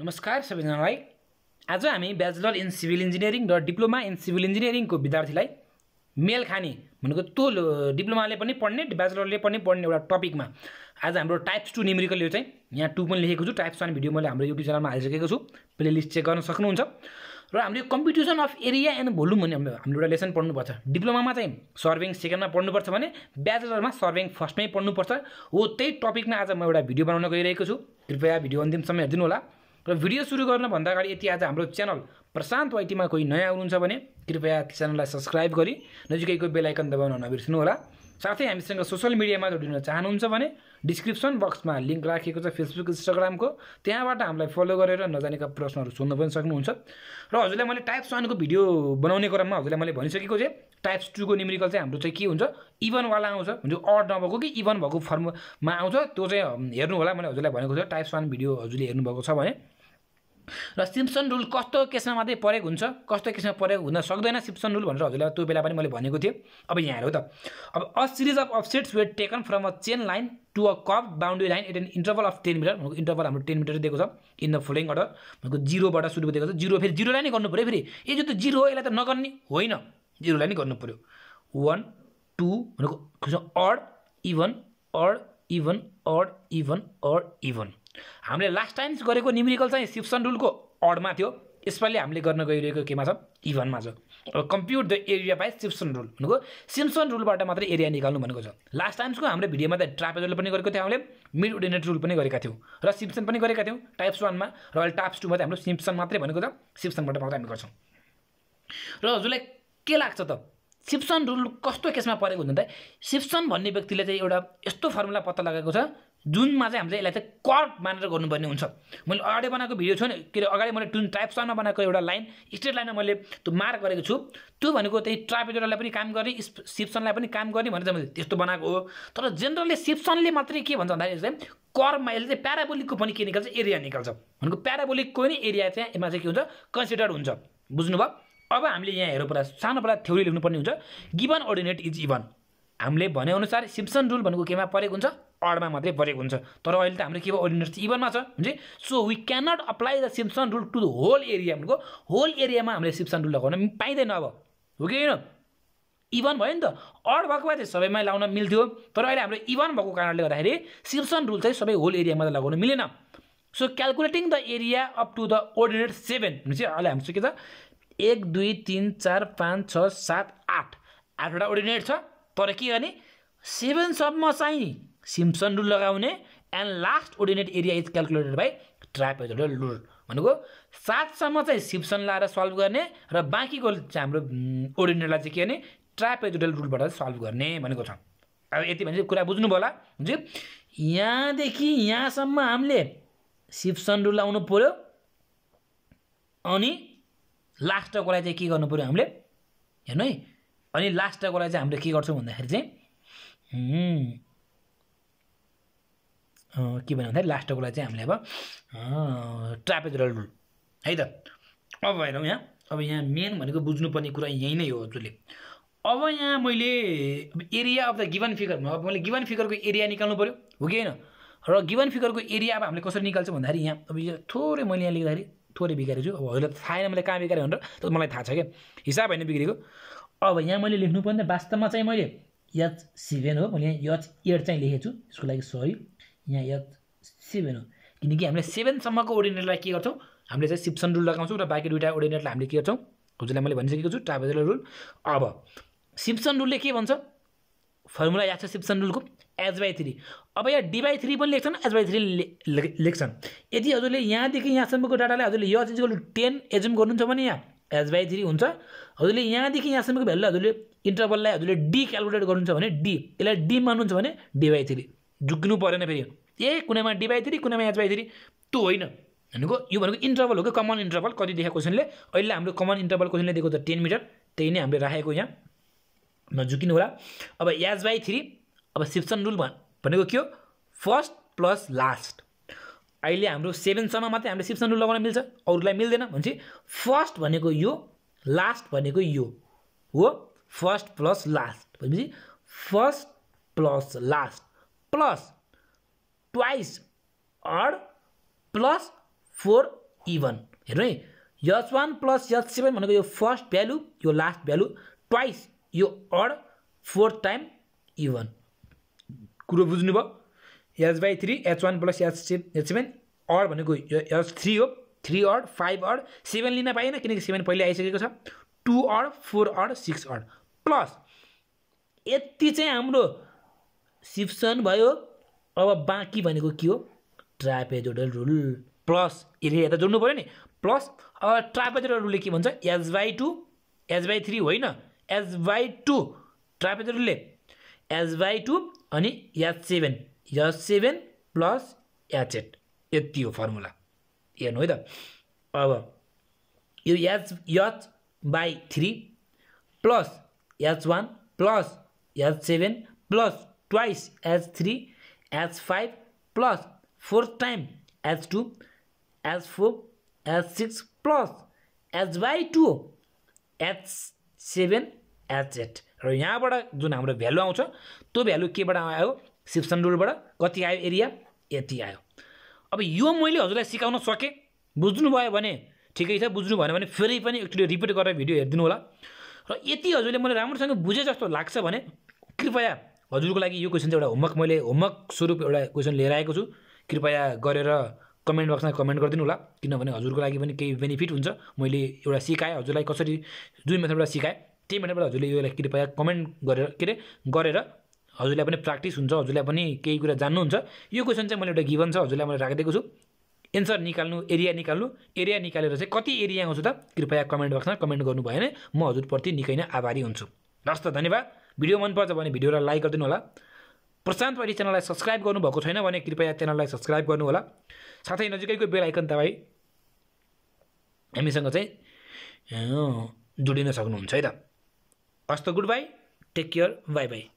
नमस्कार सबैजनालाई। आज हामी ब्याचलर इन सिभिल इन्जिनियरिङ र डिप्लोमा इन सिभिल इन्जिनियरिङको विद्यार्थीलाई मेल खाने भनेको त्यो डिप्लोमाले पनि पढ्ने ब्याचलरले पनि पढ्ने एउटा टपिकमा। आज हाम्रो टाइप्स टू न्युमेरिकल यो चाहिँ यहाँ टू पनि लेखेको छु टाइप्स वान भिडियो मैले हाम्रो युट्युब च्यानलमा हालिसकेको छु। प्ले लिस्ट चेक गर्न सक्नुहुन्छ। र हामीले competition of area and volume भन्ने हाम्रो एउटा लेसन पढ्नुपर्छ। डिप्लोमामा चाहिँ सर्भिङ सेकेन्डमा पढ्नुपर्छ भने ब्याचलरमा सर्भिङ फर्स्टमै पढ्नुपर्छ। हो त्यही टपिकमा आज म एउटा भिडियो बनाउन गइरहेको छु। कृपया भिडियो अन्तिमसम्म हेरिदिनु होला र भिडियो सुरु गर्नभन्दा अगाडि यति आज हाम्रो च्यानल प्रशान्त वाइटीमा कोही नयाँ हुनुहुन्छ भने कृपया च्यानललाई सब्सक्राइब गरी नजिकैको बेलायकन दबाउन नबिर्सनु होला साथै हामीसँग सोसियल मिडियामा जोडिन चाहनुहुन्छ भने डिस्क्रिप्सन बक्समा लिङ्क राखिएको छ फेसबुक इन्स्टाग्रामको। त्यहाँबाट हामीलाई फलो गरेर नजानेका प्रश्नहरू सोध्न पनि सक्नुहुन्छ। र हजुरलाई मैले टाइप्स वानको भिडियो बनाउने क्रममा हजुरलाई मैले भनिसकेको चाहिँ टाइप्स टूको न्युमेरिकल चाहिँ हाम्रो चाहिँ के हुन्छ? इभनवाला आउँछ। हुन्छ अड नभएको कि इभन भएको फर्ममा आउँछ। त्यो चाहिँ हेर्नु होला मैले हजुरलाई भनेको थियो। टाइप्स वान भिडियो हजुरले हेर्नुभएको छ भने। र सिम्सन रुल कस्तो केसमा मात्रै परेको हुन्छ? कस्तो केसमा परेको हुन सक्दैन सिम्सन रुल भनेर हजुरलाई त्यो बेला पनि मैले भनेको थिएँ। अब यहाँ हेरौँ त। अब a series of offsets were taken from a chain line to a cup boundary line at an interval of ten metre भनेको इन्टरभल हाम्रो टेन मिटर दिएको छ। इन द फलोइङ अर्डर भनेको जिरोबाट सुरु दिएको छ। जिरो फेरि जिरोलाई नै गर्नु पऱ्यो फेरि। यो त जिरो हो यसलाई त नगर्ने होइन। जिरोलाई नै गर्नु पऱ्यो वान टू भनेको odd even odd even odd even odd even हामीले लास्ट टाइम गरेको न्युमेरिकल चाहिँ सिप्सन रुलको अडमा थियो। यसपालि हामीले गर्न गइरहेको केमा छ? इभनमा छ। Compute the area by Simpson rule भनेको सिम्सन रुलबाट मात्रै एरिया निकाल्नु भनेको छ। लास्ट टाइम्सको हाम्रो भिडियोमा त ट्रापेजल पनि गरेको थियो हामीले। मिड ओर्डिनेट रुल पनि गरेका थियौँ। र सिम्सन पनि गरेका थियौँ। टाइप्स वानमा र अहिले टाइप्स टूमा चाहिँ हाम्रो सिम्सन मात्रै भनेको छ। सिप्सनबाट मात्रै हामी गर्छौँ। र हजुरलाई के लाग्छ त? सिप्सन रुल कस्तो केसमा परेको हुन्छ त? सिप्सन भन्ने व्यक्तिले चाहिँ एउटा यस्तो फर्मुला पत्ता लगाएको छ जुनमा चाहिँ हामीले यसलाई चाहिँ कर्ड मानेर गर्नुपर्ने हुन्छ। मैले अगाडि बनाएको भिडियो छ नि के अरे अगाडि मैले टुन टाइप्स वानमा बनाएको एउटा लाइन स्ट्रेट लाइनमा मैले त्यो मार्क गरेको छु। त्यो भनेको त्यही ट्रापेजरलाई पनि काम गर्ने सिप्सनलाई पनि काम गर्ने भनेर चाहिँ मैले त्यस्तो बनाएको हो। तर जेनरली सिप्सनले मात्रै के भन्छ भन्दाखेरि चाहिँ कर्मा यसले चाहिँ प्याराबोलिकको पनि के निकाल्छ? एरिया निकाल्छ। भनेको प्याराबोलिकको नि एरिया चाहिँ यसमा चाहिँ के हुन्छ? कन्सिडर हुन्छ। बुझ्नुभयो? अब हामीले यहाँ हेरौँ पहिला सानो पहिला थ्योरी लेख्नुपर्ने हुन्छ। गिभन अर्डिनेट इज इभन हामीले भनेअनुसार सिम्सन रुल भनेको केमा परेको हुन्छ? अडमा मात्रै परेको हुन्छ। तर अहिले त हाम्रो के भयो अर्डिनेट इभनमा छ हुन्छ? So we cannot apply the Simpson rule to the whole area भनेको होल एरियामा हामीले सिम्सन रुल लगाउन पाइँदैन अब। हो कि होइन? इभन भयो नि त। अड भएको भए चाहिँ सबैमा लगाउन मिल्थ्यो। तर अहिले हाम्रो इभन भएको कारणले गर्दाखेरि सिम्सन रुल चाहिँ सबै होल एरियामा त लगाउन मिलेन। So calculating the area up to the ordinate seven भने चाहिँ अहिले हाम्रो चाहिँ के छ। एक दुई तिन चार पाँच छ सात आठ। आठवटा ओर्डिनेट छ। तर के गर्ने? सेभेनसम्म चाहिँ सिम्सन रुल लगाउने and last ordinate area is calculated by trapezoidal rule भनेको सातसम्म चाहिँ सिम्सन लाएर सल्भ गर्ने र बाँकीको चाहिँ हाम्रो ओर्डिनेटलाई चाहिँ के गर्ने? ट्रापेजोडल रुलबाट सल्भ गर्ने भनेको छ। अब यति भने कुरा बुझ्नुभयो होला। हुन्छ यहाँदेखि यहाँसम्म हामीले सिप्सन रुल लाउनु पऱ्यो अनि लास्टकोलाई चाहिँ के गर्नु पऱ्यो हामीले? हेर्नु है। अनि लास्टकोलाई चाहिँ हामीले के गर्छौँ भन्दाखेरि चाहिँ के भन्यो भन्दाखेरि लास्टकोलाई चाहिँ हामीले अब ट्रापेजरल रुल है त? अब हेरौँ यहाँ। अब यहाँ मेन भनेको बुझ्नुपर्ने कुरा यही नै हो हजुरले। अब यहाँ मैले area of the given figure अब मैले गिभन फिगरको एरिया निकाल्नु पऱ्यो। हो कि होइन? र गिभन फिगरको एरिया अब हामीले कसरी निकाल्छौँ भन्दाखेरि यहाँ अब यो थोरै मैले यहाँ लेख्दाखेरि थोरै बिगारेको छु। अब हजुरलाई त थाहा छैन मैले कहाँ बिगारेँ भनेर त्यो मलाई थाहा छ क्या। हिसाब होइन बिग्रेको। अब यहाँ मैले लेख्नु पर्ने वास्तवमा चाहिँ मैले एच सेभेन हो मैले यहाँ एच एट चाहिँ लेखेको छु। यसको लागि सरी यहाँ एच सेभेन हो। किनकि हामीले सेभेनसम्मको ओर्डिनेटलाई के गर्छौँ? हामीले चाहिँ सिप्सन रुल लगाउँछौँ र बाँकी दुइटा ओर्डिनेटलाई हामीले के गर्छौँ? हजुरलाई मैले भनिसकेको छु ट्राभेजर रुल अब सिप्सन रुलले के भन्छ? फर्मुला याद छ सिप्सन रुलको एच बाई थ्री अब यहाँ डी बाई थ्री पनि लेख्छन् एच बाई थ्री लेख्छन्। यदि हजुरले यहाँदेखि यहाँसम्मको डाटालाई हजुरले यो इजिकल टेन एजुम गर्नुहुन्छ भने यहाँ एच बाई थ्री हुन्छ। हजुरले यहाँदेखि यहाँसम्मको भ्यालुलाई हजुरले इन्टरभललाई हजुरले डी क्यालकुलेट गर्नुहुन्छ भने डी यसलाई डी मान्नुहुन्छ भने डी बाई थ्री झुक्नु परेन फेरि ए कुनैमा डी बाई थ्री कुनैमा एच बाई थ्री त्यो होइन। भनेको यो भनेको इन्टरभल हो कि कमन इन्टरभल कति देखाएको क्वेसनले अहिले हाम्रो कमन इन्टरभल क्वेसनले दिएको छ टेन मिटर त्यही नै हामीले राखेको यहाँ। नझुकिनु होला अब एच बाई थ्री अब सिप्सन रुल भन् भनेको के हो? फर्स्ट प्लस लास्ट अहिले हाम्रो सेभेनसम्म मात्रै हामीले सिप्सन रुल लगाउन मिल्छ अरूलाई मिल्दैन भनेपछि फर्स्ट भनेको यो लास्ट भनेको यो हो फर्स्ट प्लस लास्ट भनेपछि first plus last plus twice odd plus four even हेर्नु है? यस वान प्लस यस सेभेन भनेको यो फर्स्ट भ्यालु यो लास्ट भ्यालु ट्वाइस यो अड फोर्थ टाइम इभन कुरो बुझ्नुभयो H by three H one plus H say H seven odd भनेको एच थ्री हो। Three odd five odd seven लिन पाएन किनकि सेभेन पहिले आइसकेको छ। Two odd four odd six odd plus यति चाहिँ हाम्रो सिप्सन भयो। अब बाँकी भनेको के हो? ट्रापेजोडल रुल प्लस एरिया त जोड्नु पऱ्यो नि। प्लस अब ट्रापेजोडल रुलले के भन्छ? H by two H by three होइन। एच बाई टू ट्रापेजोडलले एच बाई टू अनि H seven H seven plus H eight यति हो फर्मुला हेर्नु है त? अब यो H H by three plus H one plus H seven plus twice H three H five plus fourth time H two H four H six plus H by two H seven H eight र यहाँबाट जुन हाम्रो value आउँछ त्यो value केबाट आयो? Simpson रुलबाट कति आयो एरिया? यति आयो। अब यो मैले हजुरलाई सिकाउन सकेँ। बुझ्नुभयो भने ठिकै छ बुझ्नु भएन भने फेरि पनि एकचोटि रिपिट गरेर भिडियो हेरिदिनु होला। र यति हजुरले मैले राम्रोसँग बुझेँ जस्तो लाग्छ भने कृपया हजुरको लागि यो क्वेसन चाहिँ एउटा होमवर्क मैले होमवर्क स्वरूप एउटा क्वेसन लिएर आएको छु। कृपया गरेर कमेन्ट बक्समा कमेन्ट गरिदिनु होला। किनभने हजुरको लागि पनि केही बेनिफिट हुन्छ। मैले एउटा सिकाएँ हजुरलाई कसरी जुन मेथडबाट सिकाएँ। त्यही मेथडबाट हजुरले योलाई कृपया कमेन्ट गरेर के अरे गरेर हजुरलाई पनि प्र्याक्टिस हुन्छ हजुरलाई पनि केही कुरा जान्नुहुन्छ। यो क्वेसन चाहिँ मैले एउटा गिभन छ हजुरलाई मैले राखिदिएको छु। एन्सर निकाल्नु एरिया निकाल्नु। एरिया निकालेर चाहिँ कति एरिया आउँछ त कृपया कमेन्ट बक्समा कमेन्ट गर्नु भयो भने म हजुरप्रति निकै नै आभारी हुन्छु। हस् त धन्यवाद। भिडियो मनपर्छ भने भिडियोलाई लाइक गरिदिनु होला। प्रशान्त परी च्यानललाई सब्सक्राइब गर्नुभएको छैन भने कृपया च्यानललाई सब्सक्राइब गर्नु होला। साथै नजिकैको बेल आइकन तपाईँ हामीसँग चाहिँ जोडिन सक्नुहुन्छ है त। हस् त good bye take care bye bye